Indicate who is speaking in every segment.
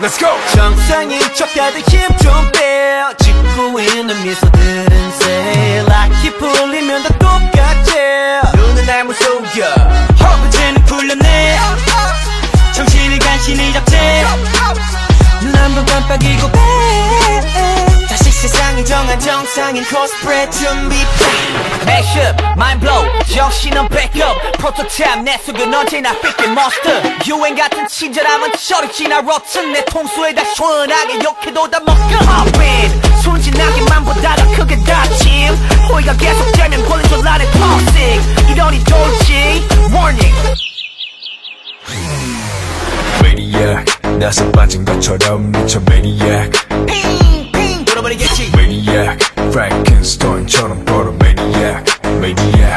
Speaker 1: Let's go
Speaker 2: 정상인 척 다들 힘좀 빼. 짓고 있는 미소들은 새. 락이 풀리면 다 똑같지. 눈은 날 무속여.
Speaker 3: 허브제는 풀렸네 정신을 간신히 잡채
Speaker 2: 눈한번 깜빡이고 세상이 정한 정상인 코스프레 준비. Mashup, mind blow, 정신은 backup. 프로토타입 내 속은 언제나 삐끗 monster. 유행 같은 친절함은 저리 지나 rotten. 내 통수에 다 시원하게 욕해도 다 먹겨. Hop in, 순진하게만 보다가 크게 다침. 호의가 계속되면 권리줄 안에 toxic. 이러니 돌지, warning.
Speaker 1: Maniac 나서 빠진 것처럼 미쳐 Maniac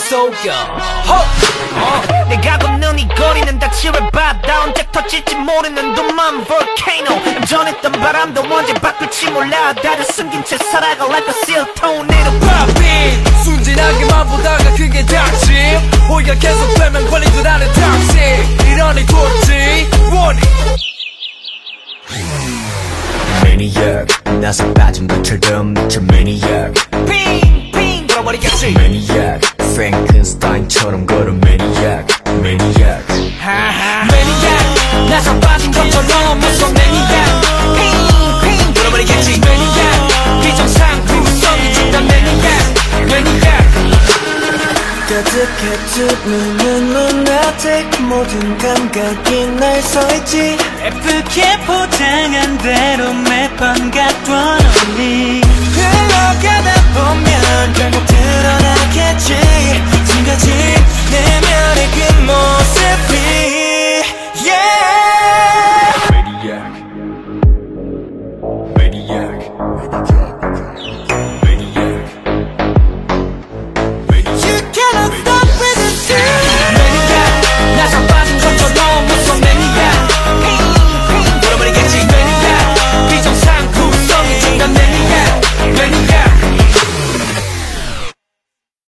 Speaker 2: 속여. 어, 내가 걷는 이 거리는 다 칠해바다 언제 터질지 모르는 둠만 volcano. 전했던 바람도 언제 바꿀지 몰라. 다들 숨긴 채 살아가 like a seal tornado pop it
Speaker 1: 순진하게만 보다가 그게 닥침. 호의가 계속되면 권리줄 안에 닥치 이러니 돌지 warning Maniac. 나서 빠진 것처럼 미쳐 Maniac.
Speaker 2: 핑 핑 돌아버리겠지
Speaker 1: Maniac Frankenstein처럼 걸어 Maniac Maniac
Speaker 2: Maniac 나서 빠진 것처럼 무슨 Maniac 핑핑 돌아버리겠지 Maniac 비정상 구성이 진다 Maniac Maniac 가득해 두 눈은 lunatic 모든 감각이 날 서있지
Speaker 3: 예쁘게 포장한 대로 매번 갖던